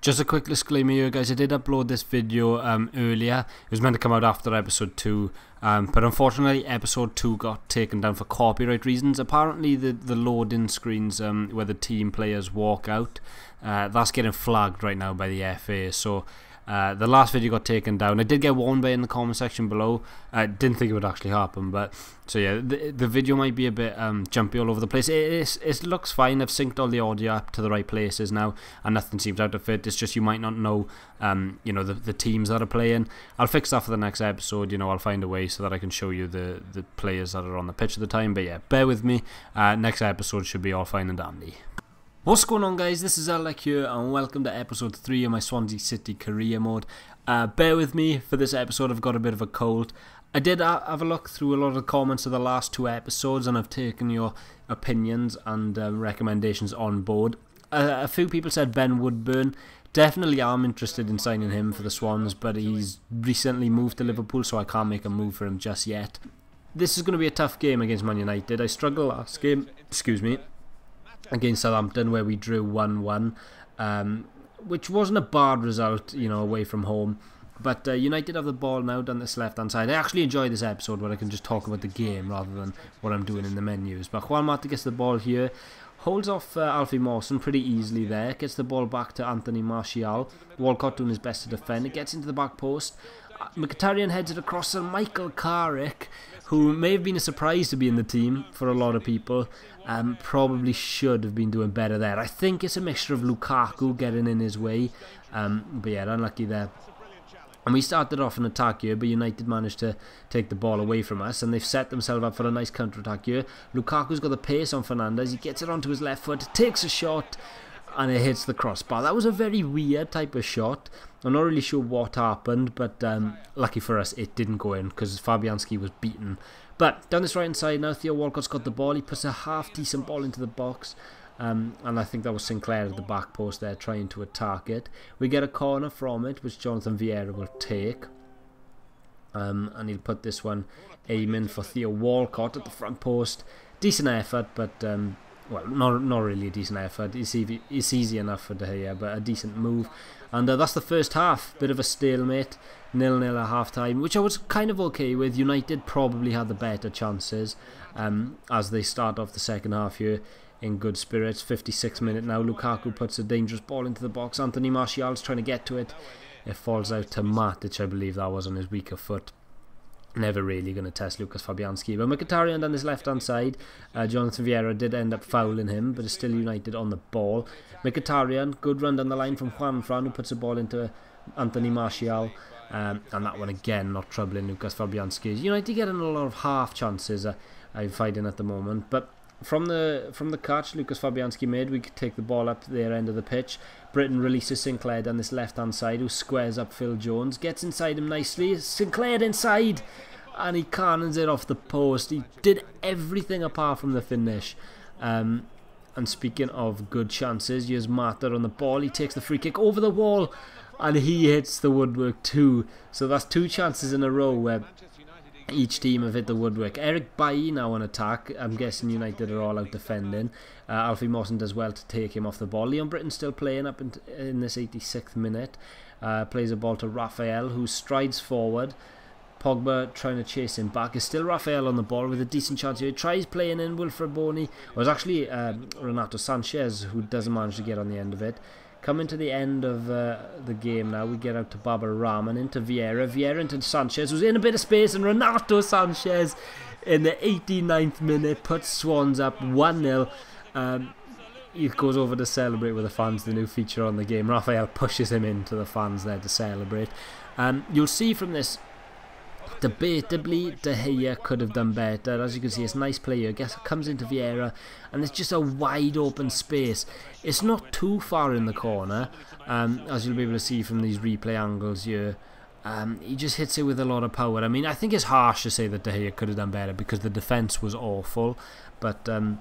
Just a quick disclaimer here guys, I did upload this video um, earlier, it was meant to come out after episode 2, um, but unfortunately episode 2 got taken down for copyright reasons. Apparently the, the loading screens um, where the team players walk out, uh, that's getting flagged right now by the FA, so uh, the last video got taken down. I did get warned by in the comment section below. I didn't think it would actually happen, but so yeah, the, the video might be a bit um, jumpy all over the place. It, it looks fine. I've synced all the audio up to the right places now, and nothing seems out of fit. It's just you might not know, um, you know, the, the teams that are playing. I'll fix that for the next episode. You know, I'll find a way so that I can show you the the players that are on the pitch at the time. But yeah, bear with me. Uh, next episode should be all fine and dandy. What's going on guys, this is Alec here and welcome to episode 3 of my Swansea City career mode. Uh, bear with me for this episode, I've got a bit of a cold. I did have a look through a lot of the comments of the last two episodes and I've taken your opinions and uh, recommendations on board. Uh, a few people said Ben Woodburn. Definitely am interested in signing him for the Swans, but he's recently moved to Liverpool so I can't make a move for him just yet. This is going to be a tough game against Man United. I struggled last game, excuse me, against Southampton where we drew 1-1, um, which wasn't a bad result, you know, away from home. But uh, United have the ball now down this left-hand side. I actually enjoy this episode where I can just talk about the game rather than what I'm doing in the menus. But Juan Mata gets the ball here, holds off uh, Alfie Mawson pretty easily there, gets the ball back to Anthony Martial. Walcott doing his best to defend. It gets into the back post. Uh, Mkhitaryan heads it across to Michael Carrick, who may have been a surprise to be in the team for a lot of people. Um, probably should have been doing better there. I think it's a mixture of Lukaku getting in his way. Um, but yeah, unlucky there. And we started off an attack here, but United managed to take the ball away from us, and they've set themselves up for a nice counter-attack here. Lukaku's got the pace on Fernández, he gets it onto his left foot, takes a shot, and it hits the crossbar. That was a very weird type of shot. I'm not really sure what happened, but um, lucky for us, it didn't go in, because Fabianski was beaten but down this right hand side now, Theo Walcott's got the ball. He puts a half decent ball into the box. Um, and I think that was Sinclair at the back post there trying to attack it. We get a corner from it, which Jonathan Viera will take. Um, and he'll put this one aiming for Theo Walcott at the front post. Decent effort, but um, well, not not really a decent effort. It's easy, it's easy enough for De Gea, but a decent move. And uh, that's the first half. Bit of a stalemate, nil nil at half time, which I was kind of okay with. United probably had the better chances um, as they start off the second half here in good spirits. 56 minute now. Lukaku puts a dangerous ball into the box. Anthony Martial's trying to get to it. It falls out to Matic, I believe that was on his weaker foot never really going to test Lucas Fabianski. But Mkhitaryan on his left-hand side, uh, Jonathan Viera did end up fouling him, but is still United on the ball. Mkhitaryan, good run down the line from Juan Fran, who puts a ball into Anthony Martial. Um, and that one again, not troubling Lucas Fabianski. United getting a lot of half chances, uh, I'm finding at the moment. But from the from the catch Lucas Fabianski made, we could take the ball up their end of the pitch. Britton releases Sinclair down this left-hand side, who squares up Phil Jones, gets inside him nicely. Sinclair inside, and he cannons it off the post. He did everything apart from the finish. Um, and speaking of good chances, here's Mata on the ball. He takes the free kick over the wall, and he hits the woodwork too. So that's two chances in a row where each team have hit the woodwork. Eric Bailly now on attack. I'm guessing United are all out defending. Uh, Alfie Mawson does well to take him off the ball. Leon Britton still playing up in, in this 86th minute. Uh, plays a ball to Raphael, who strides forward. Pogba trying to chase him back. Is still Raphael on the ball with a decent chance here. He tries playing in Wilfried Bony. It was actually um, Renato Sanches who doesn't manage to get on the end of it. Coming to the end of uh, the game now, we get out to Baba Rahman and into Viera, Viera into Sanches, who's in a bit of space, and Renato Sanches in the 89th minute puts Swans up 1-0. Um, he goes over to celebrate with the fans, the new feature on the game. Raphael pushes him into the fans there to celebrate. Um, you'll see from this Debatably, De Gea could have done better. As you can see, it's a nice player. Guess it comes into Viera, and it's just a wide open space. It's not too far in the corner, um, as you'll be able to see from these replay angles here. Um, he just hits it with a lot of power. I mean, I think it's harsh to say that De Gea could have done better because the defence was awful. But um,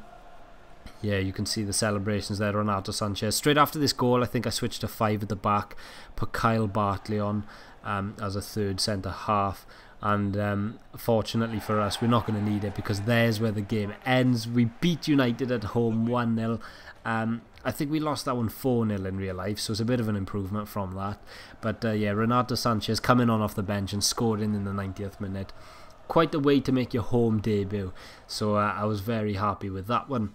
yeah, you can see the celebrations there, Renato Sanches. Straight after this goal, I think I switched to five at the back, put Kyle Bartley on um, as a third centre half and um, fortunately for us we're not going to need it because there's where the game ends we beat United at home 1-0 um, I think we lost that one 4 0 in real life, so it's a bit of an improvement from that. But uh, yeah, Renato Sanches coming on off the bench and scoring in the 90th minute. Quite the way to make your home debut, so uh, I was very happy with that one.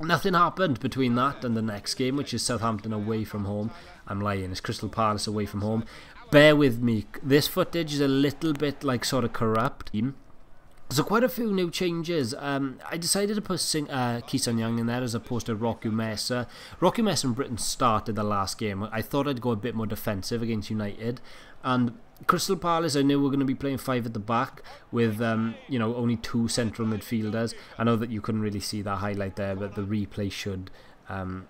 Nothing happened between that and the next game, which is Southampton away from home. I'm lying, it's Crystal Palace away from home. Bear with me, this footage is a little bit like sort of corrupt. So quite a few new changes. Um, I decided to put uh, Ki Sung-yueng in there as opposed to Roque Mesa. Roque Mesa and Britton started the last game. I thought I'd go a bit more defensive against United. And Crystal Palace, I knew we are going to be playing five at the back with, um, you know, only two central midfielders. I know that you couldn't really see that highlight there, but the replay should um,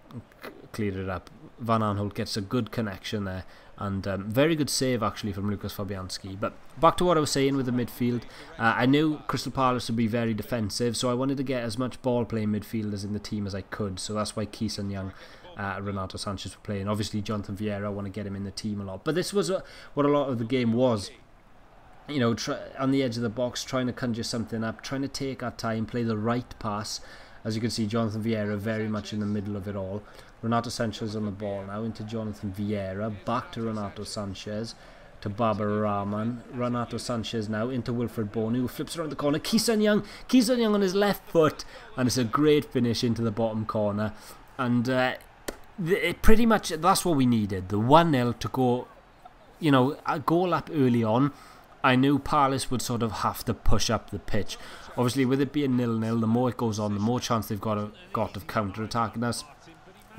clear it up. Van Aanholt gets a good connection there and um, very good save actually from Lucas Fabianski. But back to what I was saying with the midfield, uh, I knew Crystal Palace would be very defensive, so I wanted to get as much ball playing midfielders in the team as I could. So that's why Ki Sung-yueng. Uh, Renato Sanches were playing. Obviously, Jonathan Viera, I want to get him in the team a lot. But this was a, what a lot of the game was you know, try, on the edge of the box, trying to conjure something up, trying to take our time, play the right pass. As you can see, Jonathan Viera very much in the middle of it all. Renato Sanches on the ball now into Jonathan Viera, back to Renato Sanches, to Baba Rahman. Renato Sanches now into Wilfried Bony, who flips around the corner. Ki Sung-yueng, Ki Sung-yueng on his left foot, and it's a great finish into the bottom corner. And uh, it pretty much, that's what we needed. The 1-0 to go, you know, a goal up early on. I knew Palace would sort of have to push up the pitch. Obviously, with it being nil-nil, the more it goes on, the more chance they've got, got of counter-attacking us.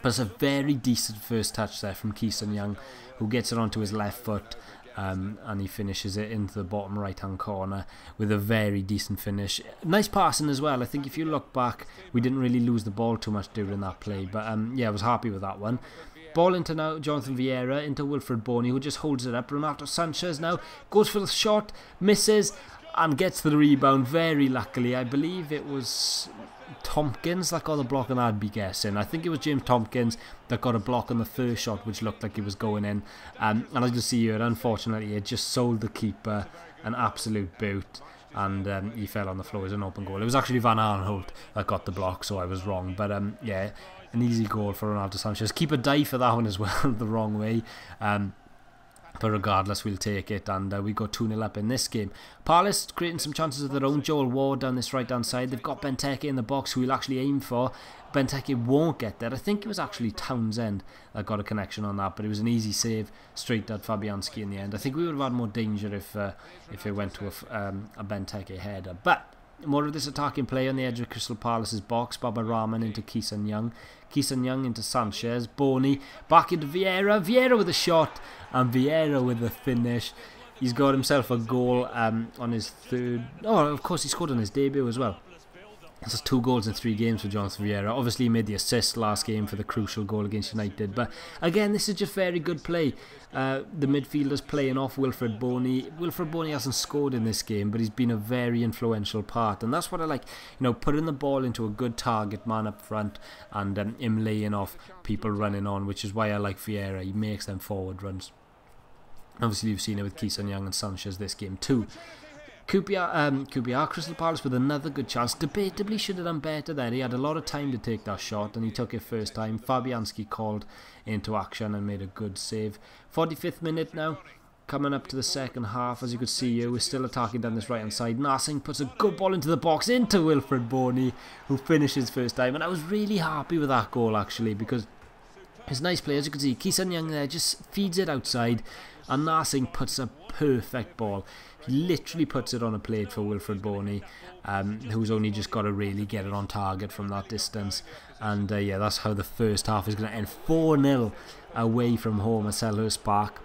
But it's a very decent first touch there from Ki Sung-yueng, who gets it onto his left foot. Um, and he finishes it into the bottom right hand corner with a very decent finish. Nice passing as well. I think if you look back, we didn't really lose the ball too much during that play, but um, yeah, I was happy with that one. Ball into now Jonathan Viera into Wilfried Bony, who just holds it up. Renato Sanches now goes for the shot, misses, and gets the rebound very luckily. I believe it was Tomkins that got the block, and I'd be guessing. I think it was James Tomkins that got a block on the first shot, which looked like it was going in. Um, and as you see here, unfortunately, it just sold the keeper an absolute boot. And um, he fell on the floor as an open goal. It was actually Van Aanholt that got the block, so I was wrong. But um, yeah, an easy goal for Ronaldo Sanches. Keep a die for that one as well, the wrong way. Um, but regardless, we'll take it, and uh, we go 2 0 up in this game. Palace creating some chances of their own. Joel Ward down this right hand side. They've got Benteke in the box, who we'll actually aim for. Benteke won't get there. I think it was actually Townsend that got a connection on that, but it was an easy save straight at Fabianski in the end. I think we would have had more danger if uh, if it went to a, um, a Benteke header. But more of this attacking play on the edge of Crystal Palace's box. Baba Rahman into Ki Sung-yueng. Ki Sung-yueng into Sanches. Bony back into Viera. Viera with a shot. And Viera with a finish. He's got himself a goal um, on his third. Oh, of course, he scored on his debut as well. That's two goals in three games for Jonathan Viera. Obviously, he made the assist last game for the crucial goal against United. But again, this is just very good play. Uh, the midfielders playing off Wilfried Bony. Wilfried Bony hasn't scored in this game, but he's been a very influential part. And that's what I like. You know, putting the ball into a good target man up front and um, him laying off people running on, which is why I like Viera. He makes them forward runs. Obviously, you've seen it with Ki Sung-yueng and Sanches this game too. QPR, um, Crystal Palace with another good chance. Debatably should have done better there. He had a lot of time to take that shot and he took it first time. Fabianski called into action and made a good save. 45th minute now. Coming up to the second half, as you could see here, we're still attacking down this right hand side. Narsingh puts a good ball into the box, into Wilfried Bony, who finishes first time. And I was really happy with that goal actually because it's nice play. As you can see, Ki Sung-yueng there just feeds it outside and Narsingh puts a perfect ball. He literally puts it on a plate for Wilfried Bony, um, who's only just got to really get it on target from that distance. And uh, yeah, that's how the first half is going to end 4 0 away from home at Selhurst Park.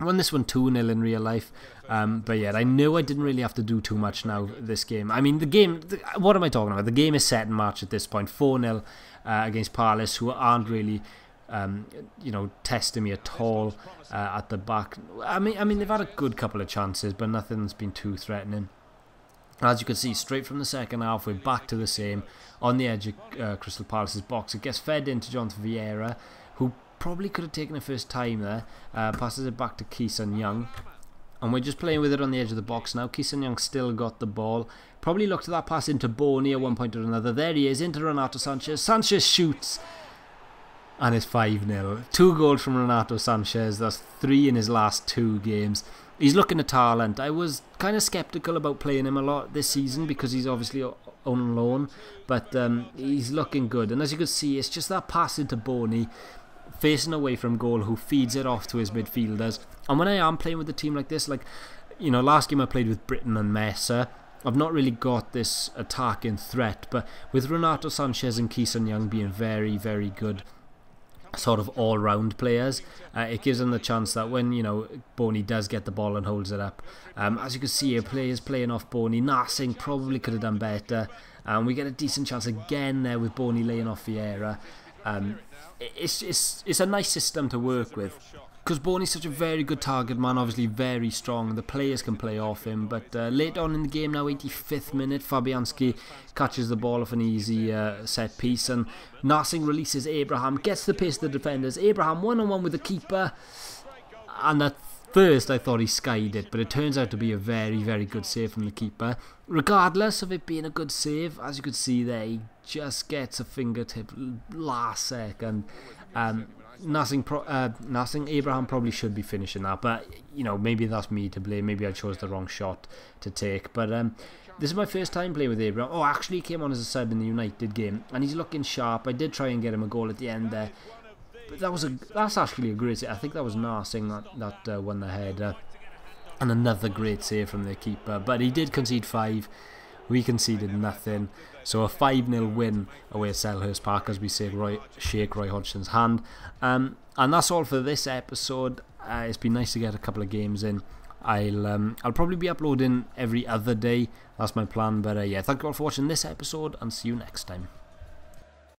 I won this one 2 0 in real life, um, but yeah, I knew I didn't really have to do too much now this game. I mean, the game, the, what am I talking about? The game is set in March at this point 4 0 uh, against Palace, who aren't really um, you know, testing me at all uh, at the back. I mean, I mean, they've had a good couple of chances, but nothing's been too threatening. As you can see, straight from the second half, we're back to the same on the edge of uh, Crystal Palace's box. It gets fed into Jonathan Viera, who probably could have taken it first time there. Uh, passes it back to Ki Sung-yueng. And we're just playing with it on the edge of the box now. Ki Sung-yueng still got the ball. Probably looked at that pass into Bony at one point or another. There he is, into Renato Sanches. Sanches shoots and it's 5 0. Two goals from Renato Sanches, that's three in his last two games. He's looking at talent. I was kind of sceptical about playing him a lot this season because he's obviously on loan, but um, he's looking good. And as you can see, it's just that pass into Bony, facing away from goal, who feeds it off to his midfielders. And when I am playing with a team like this, like, you know, last game I played with Britton and Mesa, I've not really got this attacking threat, but with Renato Sanches and Ki Sung-yueng being very, very good sort of all-round players. Uh, it gives them the chance that when you know Bony does get the ball and holds it up, um, as you can see, a players playing off Bony. Narsingh probably could have done better, and um, we get a decent chance again there with Bony laying off Viera. Um, it's it's it's a nice system to work with because Bony's such a very good target man, obviously very strong. The players can play off him, but uh, late on in the game now, 85th minute, Fabianski catches the ball off an easy uh, set piece, and Narsingh releases Abraham, gets the pace of the defenders. Abraham one on one with the keeper, and at first I thought he skied it, but it turns out to be a very, very good save from the keeper. Regardless of it being a good save, as you could see there, he just gets a fingertip last second. Um, Narsingh, pro, uh, Narsingh Abraham probably should be finishing that, but you know maybe that's me to blame. Maybe I chose the wrong shot to take. But um, this is my first time playing with Abraham. Oh, actually, he came on as a sub in the United game, and he's looking sharp. I did try and get him a goal at the end there, but that was a that's actually a great. I think that was Narsingh that that uh, won the header, and another great save from the keeper. But he did concede five. We conceded nothing. So a 5-0 win away at Selhurst Park as we say Roy, shake Roy Hodgson's hand. Um, and that's all for this episode. Uh, it's been nice to get a couple of games in. I'll um, I'll probably be uploading every other day. That's my plan. But uh, yeah, thank you all for watching this episode and see you next time.